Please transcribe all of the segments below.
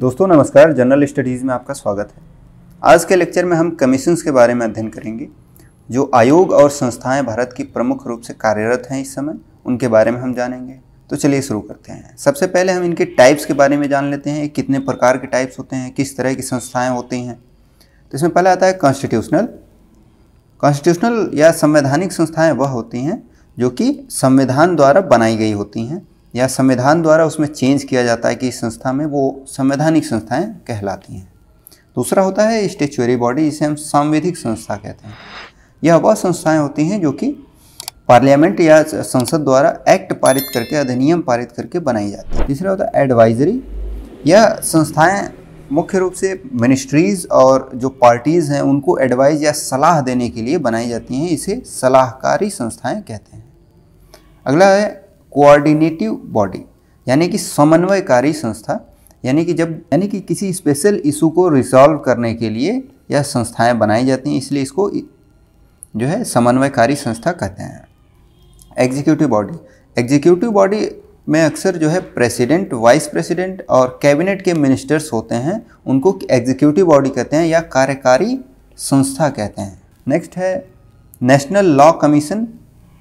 दोस्तों, नमस्कार। General studies में आपका स्वागत है। आज के लेक्चर में हम कमीशंस के बारे में अध्ययन करेंगे, जो आयोग और संस्थाएँ भारत की प्रमुख रूप से कार्यरत हैं इस समय, उनके बारे में हम जानेंगे। तो चलिए शुरू करते हैं। सबसे पहले हम इनके टाइप्स के बारे में जान लेते हैं, कितने प्रकार के टाइप्स होते हैं, किस तरह की संस्थाएँ होती हैं। तो इसमें पहला आता है कॉन्स्टिट्यूशनल कॉन्स्टिट्यूशनल या संवैधानिक संस्थाएँ वह होती हैं, जो कि संविधान द्वारा बनाई गई होती हैं। या संविधान द्वारा उसमें चेंज किया जाता है कि इस संस्था में वो संवैधानिक संस्थाएँ कहलाती हैं। दूसरा होता है स्टेचुअरी बॉडी जिसे हम सांविधिक संस्था कहते हैं। यह वह संस्थाएँ होती हैं जो कि पार्लियामेंट या संसद द्वारा एक्ट पारित करके, अधिनियम पारित करके बनाई जाती है। तीसरा होता है एडवाइजरी यह संस्थाएँ मुख्य रूप से मिनिस्ट्रीज़ और जो पार्टीज़ हैं, उनको एडवाइज या सलाह देने के लिए बनाई जाती हैं। इसे सलाहकारी संस्थाएँ कहते हैं। अगला है कोऑर्डिनेटिव बॉडी, यानी कि समन्वयकारी संस्था, यानी कि जब, यानी कि किसी स्पेशल इशू को रिजॉल्व करने के लिए यह संस्थाएँ बनाई जाती हैं, इसलिए इसको जो है समन्वयकारी संस्था कहते हैं। एग्जीक्यूटिव बॉडी एग्जीक्यूटिव बॉडी में अक्सर जो है प्रेसिडेंट वाइस प्रेसिडेंट और कैबिनेट के मिनिस्टर्स होते हैं, उनको एग्जीक्यूटिव बॉडी कहते हैं या कार्यकारी संस्था कहते हैं। नेक्स्ट है नेशनल लॉ कमीशन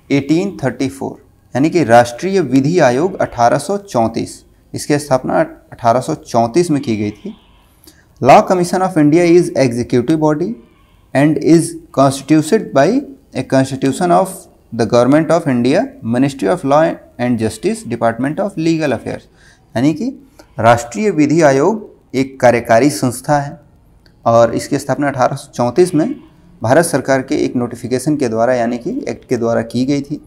1834 यानी कि राष्ट्रीय विधि आयोग 1834 इसकी स्थापना 1834 में की गई थी। Law commission of India is executive body and is constituted by a constitution of the government of India ministry of law and justice department of legal affairs यानी कि राष्ट्रीय विधि आयोग एक कार्यकारी संस्था है और इसकी स्थापना अठारह सौ चौंतीस में भारत सरकार के एक नोटिफिकेशन के द्वारा, यानी कि एक्ट के द्वारा की गई थी।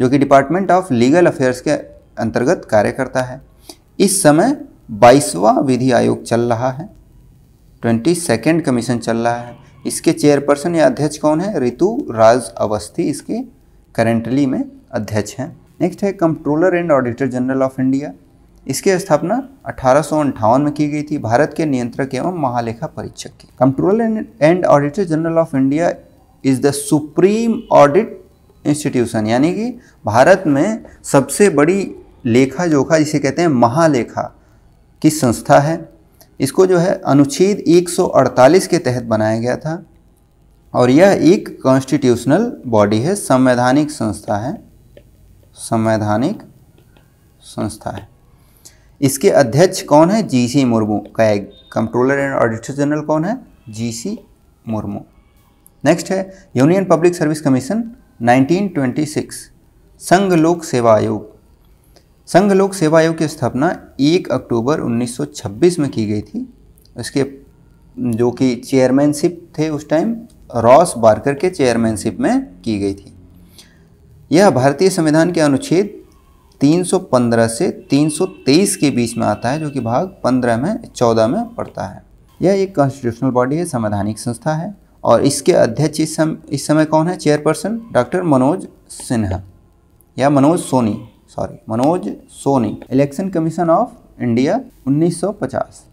जो कि डिपार्टमेंट ऑफ़ लीगल अफेयर्स के अंतर्गत कार्य करता है। इस समय बाईसवां विधि आयोग चल रहा है। ट्वेंटी सेकेंड कमीशन चल रहा है। इसके चेयरपर्सन या अध्यक्ष कौन है? ऋतु राज अवस्थी इसके करेंटली में अध्यक्ष हैं। नेक्स्ट है controller and auditor general of India इसकी स्थापना अठारह में की गई थी। भारत के नियंत्रक एवं महालेखा परीक्षक की। Controller and auditor general of India is the supreme audit institution यानी कि भारत में सबसे बड़ी लेखा जोखा जिसे कहते हैं, महालेखा की संस्था है। इसको जो है, अनुच्छेद 148 के तहत बनाया गया था और यह एक कॉन्स्टिट्यूशनल बॉडी है, संवैधानिक संस्था है, संवैधानिक संस्था है। इसके अध्यक्ष कौन है? जीसी मुर्मू। का कंट्रोलर एंड ऑडिटर जनरल कौन है? जीसी मुर्मू। नेक्स्ट है यूनियन पब्लिक सर्विस कमीशन 1926 संघ लोक सेवा आयोग। संघ लोक सेवा आयोग की स्थापना 1 अक्टूबर 1926 में की गई थी। इसके जो कि चेयरमैनशिप थे उस टाइम रॉस बार्कर के चेयरमैनशिप में की गई थी। यह भारतीय संविधान के अनुच्छेद 315 से 323 के बीच में आता है, जो कि भाग 15 में 14 में पड़ता है। यह एक कॉन्स्टिट्यूशनल बॉडी है, संवैधानिक संस्था है। और इसके अध्यक्ष इस समय इस समय कौन है? चेयरपर्सन डॉक्टर मनोज सिन्हा या Manoj Soni, sorry, Manoj Soni, election commission of India 1950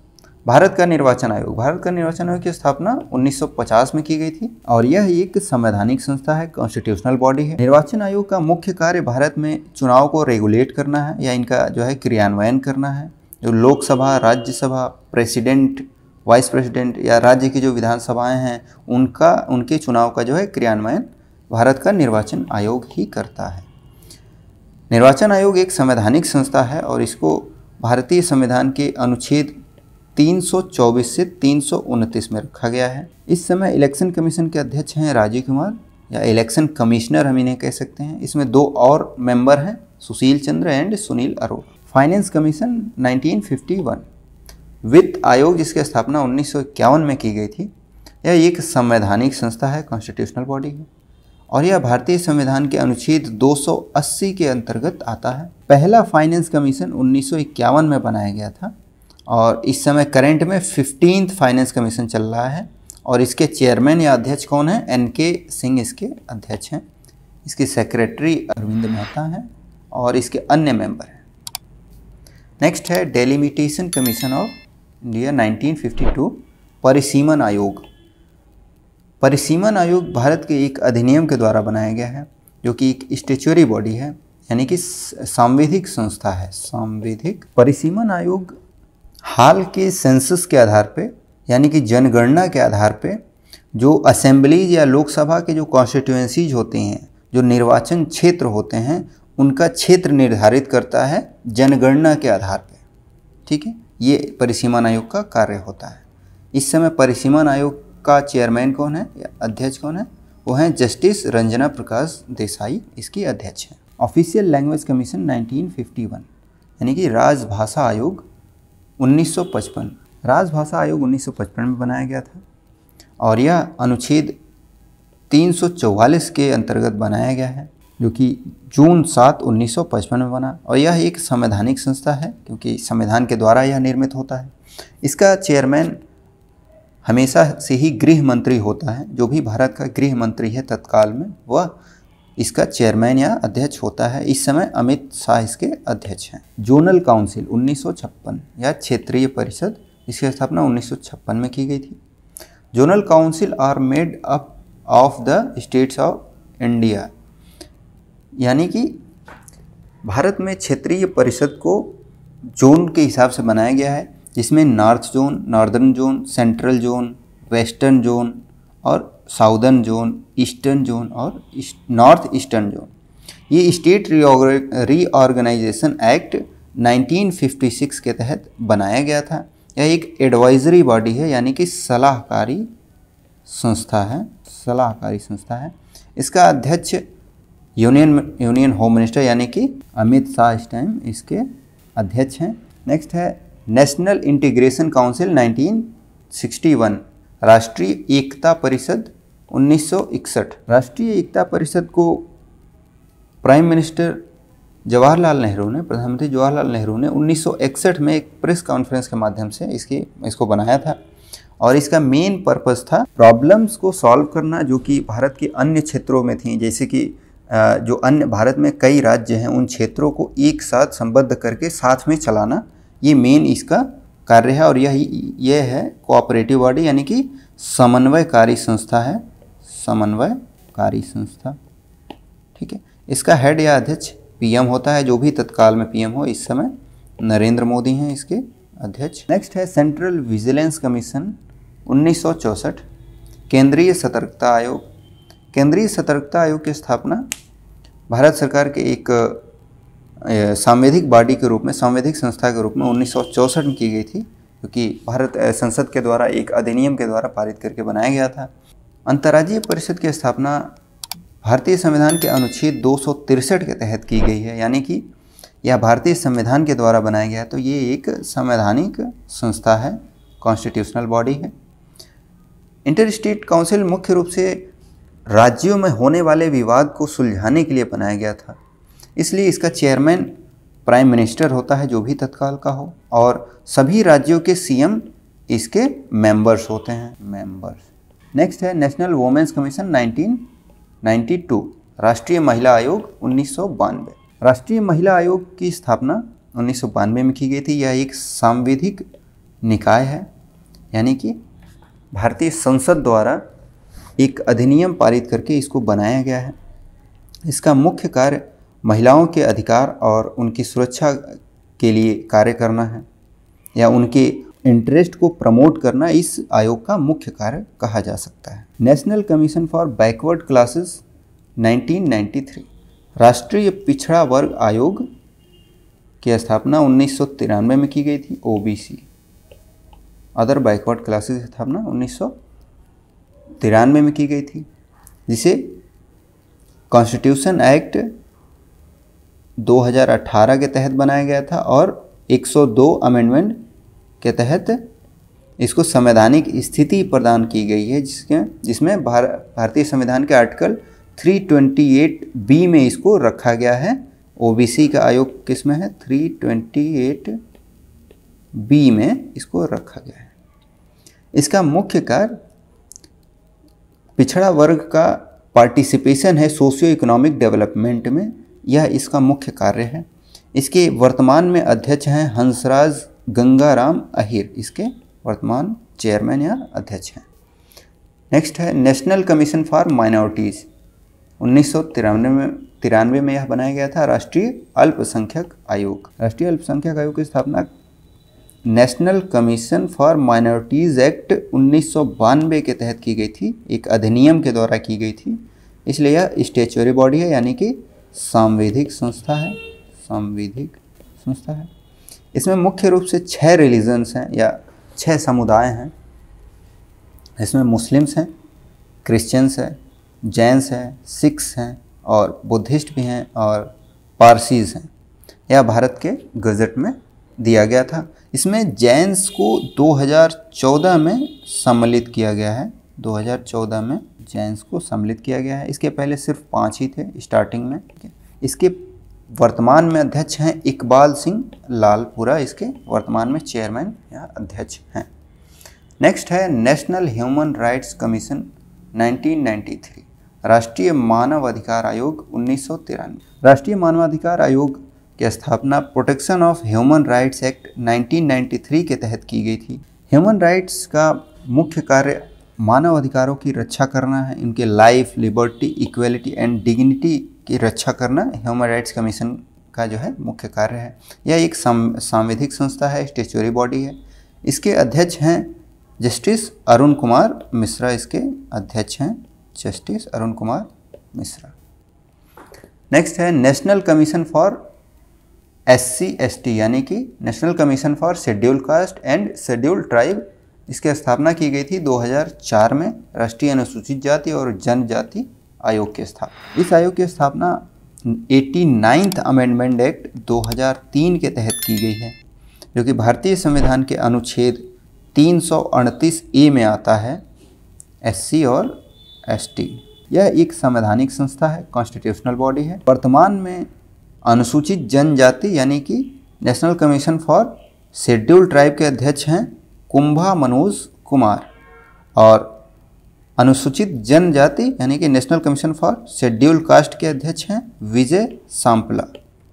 Bharat का निर्वाचन आयोग, भारत का निर्वाचन आयोग की स्थापना 1950 में की गई थी और यह एक संवैधानिक संस्था है कॉन्स्टिट्यूशनल बॉडी है। निर्वाचन आयोग का मुख्य कार्य भारत में चुनाव को रेगुलेट करना है या इनका जो है क्रियान्वयन करना है। जो Lok Sabha, Rajya Sabha president vice president या राज्य की जो विधानसभाएँ हैं, उनका, उनके चुनाव का जो है क्रियान्वयन भारत का निर्वाचन आयोग ही करता है। निर्वाचन आयोग एक संवैधानिक संस्था है और इसको भारतीय संविधान के अनुच्छेद 324 से तीन सौ उनतीस में रखा गया है। इस समय इलेक्शन कमीशन के अध्यक्ष हैं राजीव कुमार, या इलेक्शन कमिश्नर हम इन्हें कह सकते हैं। इसमें दो और मेंबर हैं, Sushil Chandra and Sunil Arora. Finance commission 1951 वित्त आयोग, जिसकी स्थापना उन्नीस सौ इक्यावन में की गई थी, यह एक संवैधानिक संस्था है कॉन्स्टिट्यूशनल बॉडी है। और यह भारतीय संविधान के अनुच्छेद 280 के अंतर्गत आता है। पहला फाइनेंस कमीशन उन्नीस सौ इक्यावन में बनाया गया था और इस समय करंट में फिफ्टींथ फाइनेंस कमीशन चल रहा है। और इसके चेयरमैन या अध्यक्ष कौन है? एन के सिंह इसके अध्यक्ष हैं। इसके सेक्रेटरी अरविंद मेहता हैं और इसके अन्य मेंबर हैं। नेक्स्ट है डेलीमिटेशन कमीशन ऑफ़ इंडिया 1952 परिसीमन आयोग परिसीमन आयोग भारत के एक अधिनियम के द्वारा बनाया गया है, जो कि एक स्टेचुअरी बॉडी है, यानी कि सांविधिक संस्था है। सांविधिक परिसीमन आयोग हाल के सेंसस के आधार पे, यानी कि जनगणना के आधार पे, जो असेंबलीज या लोकसभा के जो कॉन्स्टिट्यूंसीज होते हैं, जो निर्वाचन क्षेत्र होते हैं, उनका क्षेत्र निर्धारित करता है जनगणना के आधार पर ठीक है? ये परिसीमन आयोग का कार्य होता है। इस समय परिसीमन आयोग का चेयरमैन कौन है? अध्यक्ष कौन है? वो हैं जस्टिस रंजना प्रकाश देसाई, इसकी अध्यक्ष हैं। ऑफिशियल लैंग्वेज कमीशन 1951 यानी कि राजभाषा आयोग 1955 राजभाषा आयोग 1955 में बनाया गया था और यह अनुच्छेद 344 के अंतर्गत बनाया गया है। जो कि जून सात 1955 में बना। और यह एक संवैधानिक संस्था है, क्योंकि संविधान के द्वारा यह निर्मित होता है। इसका चेयरमैन हमेशा से ही गृह मंत्री होता है। जो भी भारत का गृह मंत्री है तत्काल में, वह इसका चेयरमैन या अध्यक्ष होता है। इस समय अमित शाह इसके अध्यक्ष हैं। जोनल काउंसिल 1956 या क्षेत्रीय परिषद, इसकी स्थापना 1956 में की गई थी। Zonal council are made up of the states of India. यानी कि भारत में क्षेत्रीय परिषद को जोन के हिसाब से बनाया गया है, जिसमें north zone, northern zone, central zone, western zone और साउदर्न जोन, ईस्टर्न जोन और नॉर्थ ईस्टर्न जोन। ये स्टेट रीऑर्गेनाइजेशन एक्ट 1956 के तहत बनाया गया था। यह एक एडवाइजरी बॉडी है, यानी कि सलाहकारी संस्था है, सलाहकारी संस्था है। इसका अध्यक्ष यूनियन यूनियन होम मिनिस्टर यानी कि अमित शाह इस टाइम इसके अध्यक्ष हैं। नेक्स्ट है नेशनल इंटीग्रेशन काउंसिल 1961 राष्ट्रीय एकता परिषद 1961 राष्ट्रीय एकता परिषद को प्राइम मिनिस्टर जवाहरलाल नेहरू ने, प्रधानमंत्री जवाहरलाल नेहरू ने 1961 में एक प्रेस कॉन्फ्रेंस के माध्यम से इसकी, इसको बनाया था। और इसका मेन पर्पस था प्रॉब्लम्स को सॉल्व करना, जो कि भारत के अन्य क्षेत्रों में थी, जैसे कि जो अन्य भारत में कई राज्य हैं, उन क्षेत्रों को एक साथ संबद्ध करके साथ में चलाना, ये मेन इसका कार्य है और यह यह है कोऑपरेटिव बॉडी यानी कि समन्वयकारी संस्था है। समन्वयकारी संस्था। ठीक है? इसका हेड या अध्यक्ष पीएम होता है, जो भी तत्काल में पीएम हो, इस समय नरेंद्र मोदी हैं इसके अध्यक्ष। नेक्स्ट है सेंट्रल विजिलेंस कमीशन उन्नीस सौ चौंसठ। केंद्रीय सतर्कता आयोग केंद्रीय सतर्कता आयोग की स्थापना भारत सरकार के एक सांवेधिक बॉडी के रूप में सांवेधिक संस्था के रूप में उन्नीस सौ चौंसठ में की गई थी, क्योंकि भारत संसद के द्वारा, एक अधिनियम के द्वारा पारित करके बनाया गया था। अंतर्राज्यीय परिषद की स्थापना भारतीय संविधान के अनुच्छेद दो के तहत की गई है, यानी कि यह भारतीय संविधान के द्वारा बनाया गया है तो ये एक संवैधानिक संस्था है, कॉन्स्टिट्यूशनल बॉडी है। इंटर स्टेट काउंसिल मुख्य रूप से राज्यों में होने वाले विवाद को सुलझाने के लिए बनाया गया था। इसलिए इसका चेयरमैन प्राइम मिनिस्टर होता है जो भी तत्काल का हो और सभी राज्यों के सीएम इसके मेंबर्स होते हैं। मेंबर्स नेक्स्ट है नेशनल वुमेन्स कमीशन 1992 राष्ट्रीय महिला आयोग उन्नीस सौ बानवे। राष्ट्रीय महिला आयोग की स्थापना उन्नीस सौ बानवे में की गई थी। यह एक सांविधिक निकाय है, यानी कि भारतीय संसद द्वारा एक अधिनियम पारित करके इसको बनाया गया है। इसका मुख्य कार्य महिलाओं के अधिकार और उनकी सुरक्षा के लिए कार्य करना है, या उनके इंटरेस्ट को प्रमोट करना इस आयोग का मुख्य कार्य कहा जा सकता है। National commission for backward classes 1993 राष्ट्रीय पिछड़ा वर्ग आयोग की स्थापना उन्नीस सौ तिरानवे में की गई थी, ओबीसी। अदर बैकवर्ड क्लासेस की स्थापना उन्नीस सौ में की गई थी जिसे कॉन्स्टिट्यूशन एक्ट 2018 के तहत बनाया गया था और 102 अमेंडमेंट के तहत इसको संवैधानिक स्थिति प्रदान की गई है जिसके जिसमें भार, भारतीय संविधान के आर्टिकल 328 बी में इसको रखा गया है। ओबीसी का आयोग किसमें है? 328 बी में इसको रखा गया है। इसका मुख्य कार्य पिछड़ा वर्ग का पार्टिसिपेशन है सोशियो इकोनॉमिक डेवलपमेंट में। यह इसका मुख्य कार्य है। इसके वर्तमान में अध्यक्ष हैं हंसराज गंगाराम अहिर। इसके वर्तमान चेयरमैन या अध्यक्ष हैं। नेक्स्ट है नेशनल कमीशन फॉर माइनॉरिटीज़ उन्नीस सौ तिरानवे में तिरानवे में यह बनाया गया था, राष्ट्रीय अल्पसंख्यक आयोग। राष्ट्रीय अल्पसंख्यक आयोग की स्थापना national commission for minorities act उन्नीस सौ बानवे के तहत की गई थी, एक अधिनियम के द्वारा की गई थी। इसलिए यह स्टेचुरी बॉडी है, यानी कि सांविधिक संस्था है, सांविधिक संस्था है। इसमें मुख्य रूप से छह रिलीजन्स हैं, या छह समुदाय हैं। इसमें मुस्लिम्स हैं क्रिश्चियंस हैं जैन्स हैं सिख्स हैं, और बुद्धिस्ट भी हैं, और पारसीज हैं। यह भारत के गज़ट में दिया गया था। इसमें जैन्स को 2014 में सम्मिलित किया गया है। 2014 में जैन्स को सम्मिलित किया गया है। इसके पहले सिर्फ़ पाँच ही थे स्टार्टिंग में इसके वर्तमान में अध्यक्ष हैं इकबाल सिंह लालपुरा। इसके वर्तमान में चेयरमैन या अध्यक्ष हैं। नेक्स्ट है नेशनल ह्यूमन राइट्स कमीशन 1993 राष्ट्रीय मानव अधिकार आयोग उन्नीस सौ तिरानवे। राष्ट्रीय मानवाधिकार आयोग की स्थापना protection of human rights act 1993 के तहत की गई थी। ह्यूमन राइट्स का मुख्य कार्य मानव अधिकारों की रक्षा करना है, इनके life liberty equality and dignity की रक्षा करना ह्यूमन राइट्स कमीशन का जो है मुख्य कार्य है। यह एक सांविधिक संस्था है स्टेचुरी बॉडी है। इसके अध्यक्ष हैं जस्टिस अरुण कुमार मिश्रा इसके अध्यक्ष हैं जस्टिस अरुण कुमार मिश्रा नेक्स्ट है national commission for S C S T यानी कि national commission for schedule caste and schedule tribe इसकी स्थापना की गई थी 2004 में, राष्ट्रीय अनुसूचित जाति और जनजाति आयोग की स्थापना इस आयोग की स्थापना एटी नाइन्थ अमेंडमेंट एक्ट 2003 के तहत की गई है, जो कि भारतीय संविधान के अनुच्छेद तीन ए में आता है एससी और एसटी यह एक संवैधानिक संस्था है कॉन्स्टिट्यूशनल बॉडी है। वर्तमान में अनुसूचित जनजाति यानी कि national commission for schedule tribe के अध्यक्ष हैं कुंभा मनोज कुमार। और अनुसूचित जनजाति यानी कि national commission for schedule caste के अध्यक्ष हैं विजय सांपला।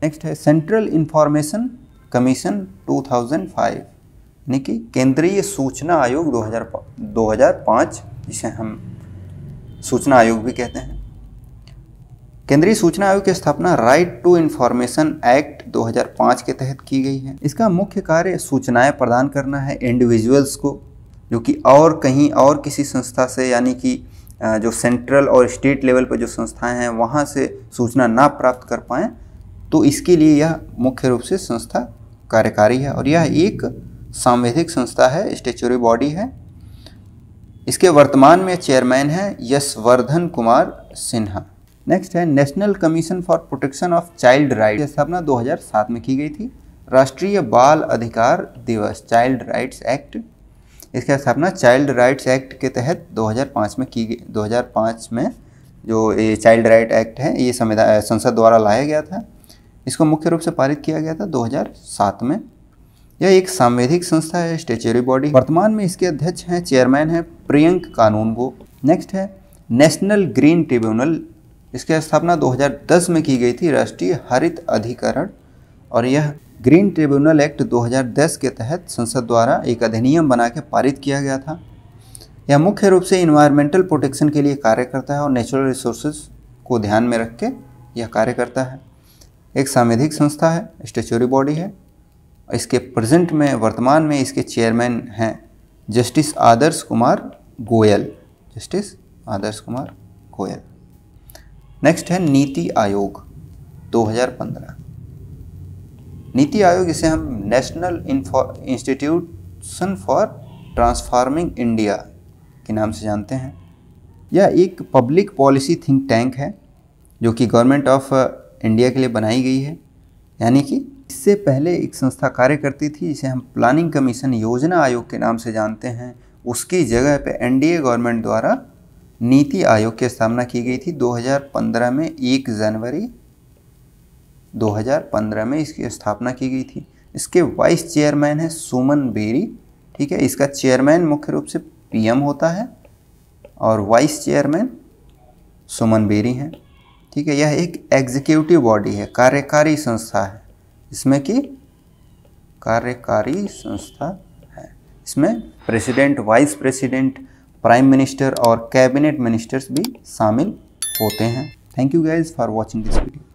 नेक्स्ट है सेंट्रल इंफॉर्मेशन कमीशन 2005 यानी कि केंद्रीय सूचना आयोग 2000 2005 जिसे हम सूचना आयोग भी कहते हैं। केंद्रीय सूचना आयोग की स्थापना राइट टू इंफॉर्मेशन एक्ट 2005 के तहत की गई है। इसका मुख्य कार्य सूचनाएँ प्रदान करना है इंडिविजुअल्स को, जो कि और कहीं और किसी संस्था से, यानी कि जो सेंट्रल और स्टेट लेवल पर जो संस्थाएँ हैं, वहाँ से सूचना ना प्राप्त कर पाएँ तो इसके लिए यह मुख्य रूप से संस्था कार्यकारी है और यह एक सांविधिक संस्था है स्टेचुरी बॉडी है। इसके वर्तमान में चेयरमैन हैं यशवर्धन कुमार सिन्हा। नेक्स्ट है national commission for protection of child right स्थापना 2007 में की गई थी। राष्ट्रीय बाल अधिकार दिवस चाइल्ड राइट्स एक्ट इसकी स्थापना चाइल्ड राइट्स एक्ट के तहत 2005 में की गई 2005 में जो ये चाइल्ड राइट एक्ट है, ये संविधान संसद द्वारा लाया गया था। इसको मुख्य रूप से पारित किया गया था 2007 में। यह एक सांविधिक संस्था है, स्टेचुरी बॉडी। वर्तमान में इसके अध्यक्ष हैं, चेयरमैन हैं प्रियंक कानून वो नेक्स्ट है नेशनल ग्रीन ट्रिब्यूनल इसकी स्थापना 2010 में की गई थी, राष्ट्रीय हरित अधिकरण। और यह ग्रीन ट्रिब्यूनल एक्ट 2010 के तहत संसद द्वारा एक अधिनियम बना के पारित किया गया था। यह मुख्य रूप से इन्वायरमेंटल प्रोटेक्शन के लिए कार्य करता है और नेचुरल रिसोर्सेज को ध्यान में रख के यह कार्य करता है। एक सांविधिक संस्था है स्टेचुरी बॉडी है। इसके प्रेजेंट में, वर्तमान में इसके चेयरमैन हैं justice Adarsh Kumar Goel justice Adarsh Kumar Goel next है नीति आयोग 2015 नीति आयोग इसे हम national institution for transforming India के नाम से जानते हैं। यह एक पब्लिक पॉलिसी थिंक टैंक है, जो कि गवर्नमेंट ऑफ़ इंडिया के लिए बनाई गई है। यानी कि इससे पहले एक संस्था कार्य करती थी, जिसे हम प्लानिंग कमीशन योजना आयोग के नाम से जानते हैं। उसकी जगह पे एनडीए गवर्नमेंट द्वारा नीति आयोग की स्थापना की गई थी। 2015 में एक जनवरी 2015 में इसकी स्थापना की गई थी। इसके वाइस चेयरमैन है सुमन बेरी, ठीक है? इसका चेयरमैन मुख्य रूप से पीएम होता है और वाइस चेयरमैन सुमन बेरी हैं, ठीक है? यह एक एग्जीक्यूटिव बॉडी है, कार्यकारी संस्था है। इसमें कि कार्यकारी संस्था है। इसमें president, vice president prime minister और कैबिनेट मिनिस्टर्स भी शामिल होते हैं। Thank you guys for watching this video